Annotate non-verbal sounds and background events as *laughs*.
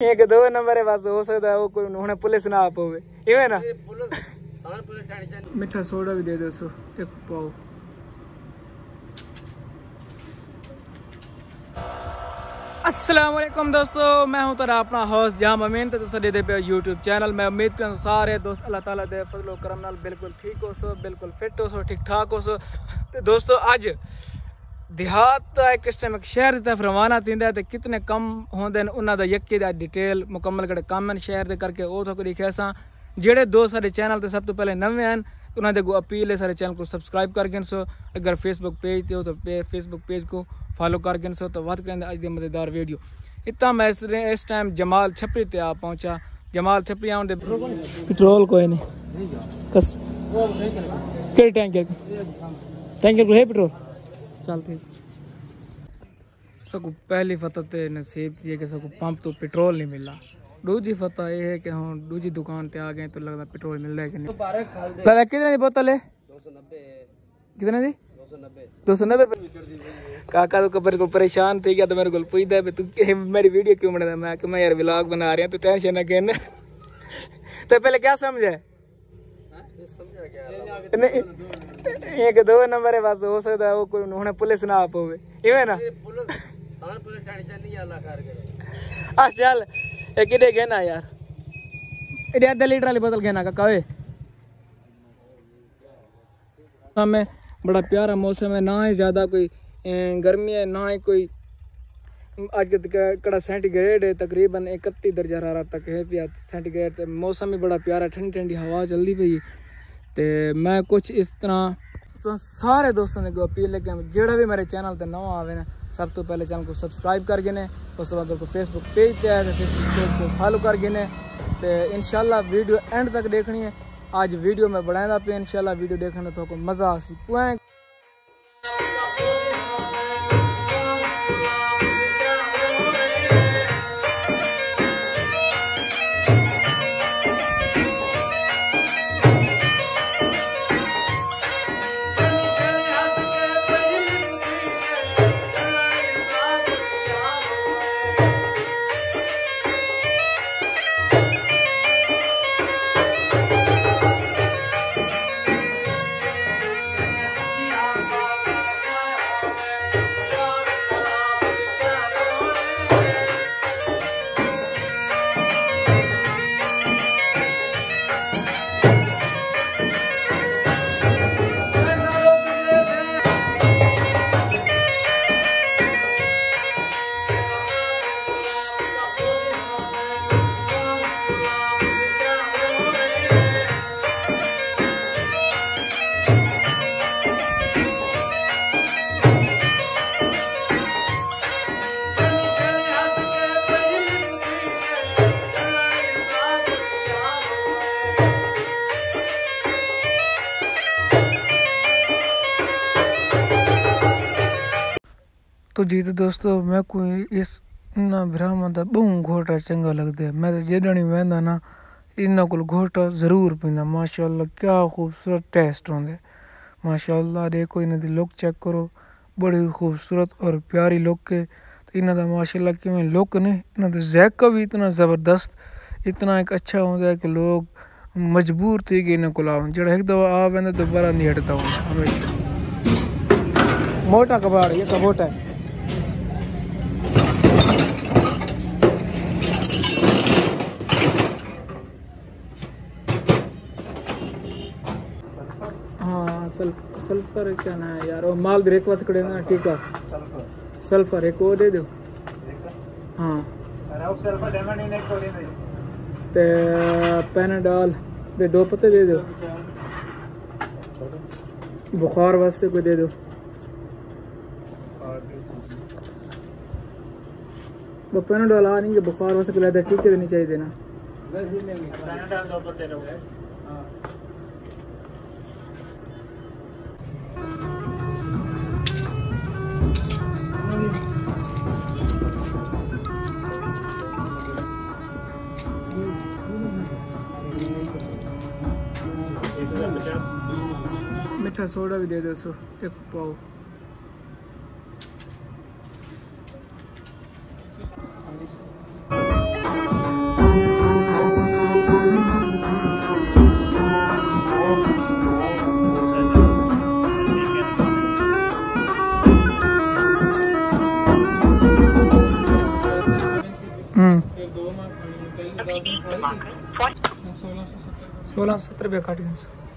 एक दो नंबर है बस हो सकता है वो कोई उन्होंने पुलिस ना आप होवे। इवे ना? मीठा सोडा भी दे दो सो एक पाओ असलम दोस्तों मैं हूँ तरा अपना होस्ट जाम अमीन तो तुम दे पे यूट्यूब चैनल मैं उम्मीद कर सारे दोस्त अल्लाह ताला दे फजलो करम बिल्कुल ठीक हो सो बिल्कुल फिट हो सो ठीक ठाक हो सो। तो दोस्तों अज ਦਿਹਾਤ ਦਾ ਇੱਕ ਇਸ ਟਾਈਮ ਇੱਕ ਸ਼ਹਿਰ ਦੀ ਤਰਫ ਰਵਾਨਾ ਤਿੰਦਾ ਤੇ ਕਿਤਨੇ ਕੰਮ ਹੁੰਦੇ ਨੇ ਉਹਨਾਂ ਦਾ ਯੱਕੀ ਦਾ ਡਿਟੇਲ ਮੁਕੰਮਲ ਕਿਹੜੇ ਕੰਮ ਹਨ ਸ਼ਹਿਰ ਦੇ ਕਰਕੇ ਉਹ ਤੋਂ ਲਿਖਿਆ ਸਾਂ ਜਿਹੜੇ ਦੋ ਸਾਡੇ ਚੈਨਲ ਤੇ ਸਭ ਤੋਂ ਪਹਿਲੇ ਨਵੇਂ ਹਨ ਉਹਨਾਂ ਦੇ ਕੋ ਅਪੀਲ ਹੈ ਸਾਰੇ ਚੈਨਲ को सब्सक्राइब कर गए सो अगर फेसबुक पेज ते हो तो पे, फेसबुक पेज को फॉलो कर गए सो तो बात करेंगे आज की मज़ेदार वीडियो इतना मैं इस, इस टाइम जमाल छपरी ते आ पहुंचा जमाल छपरी आउंदे पेट्रोल कोई नहीं कस केड़े टैंकर टैंकर को है पेट्रोल चलते। सगो पहली फतह तो नसीब थी कि सगो पंप तो पेट्रोल नहीं मिला। दूजी फतह यह है कि हम दूजी दुकान पर आ गए तो लगता पेट्रोल मिल रहा है कितने की बोतल है? कितने दी? दो सौ नब्बे। काका तो मेरे को परेशान थे गया तो मेरे को पूछता है तू मेरी वीडियो क्यों बना मैं मैं यार ब्लॉग बना रहा हूँ तो टेंशन ना कहना *laughs* तो पहले क्या समझे? नहीं एक दो नंबर है बस हो सकता है वो कोई हुने पुलिस ना आप होवे। इवे ना? आ चल ए किदे कहना यार? इधर आधा लीटर वाली बोतल कहना काका ओए। में बड़ा प्यारा मौसम है ना ही ज़्यादा कोई गर्मी है ना ही कोई अज कड़ा सेंटीग्रेड है तकरीबन इकती दर्जा हरारत तक है पिया सेंटीग्रेड मौसम भी बड़ा प्यारा ठंडी ठंडी हवा चलती पई ते मैं कुछ इस तरह तो सारे दोस्तों ने अपील है कि जेड़ा भी मेरे चैनल ते नवा आवे ना, सब तो पहले चैनल को सब्सक्राइब कर गए उस बाद फेसबुक पेज ते है फेसबुक पेज को फॉलो कर गए ने, ते इंशाल्लाह वीडियो एंड तक देखनी है। आज वीडियो में बनाया पे इंशाल्लाह वीडियो देखने तो को मज़ा आसी। पुआएँ। તો જીત દોસ્તો મેં કોઈ ઇસના ભ્રામાં તો બહુ ઘોટા ચંગા लगते मैं तो ही वह ना इन्ना कोल घोटा ज़रूर पींदा। माशाल्लाह, क्या खूबसूरत टेस्ट होंदे। माशाल्लाह देखो इन्हें लुक चेक करो। बड़ी खूबसूरत और प्यारी लुक है। तो इन्हों का माशाल्लाह किमें लुक ने इन्होंने जैका भी इतना ज़बरदस्त, इतना एक अच्छा होता कि लोग मजबूर थे कि इन्होंने को आवन। जरा एक दवा आ वेंदा, दोबारा नहीं हटता हमेशा। मोटा कबाड़ ये कबोटा है सल्फ सल्फ़र क्या ना यार? माल कड़े ना टीका सल्फ़र एक वो दे दो। हाँ। ते पैनाडॉल दे दो, पत्ते दे दो। बुखार वास्ते कोई दे दो। वो आ नहीं, बुखार वास्ते कोई लेदा टीके देनी। चाहिए ना अच्छा सोडा भी दे दो सो एक पाओ सोलह सौ सत्तर रुपया काट गया।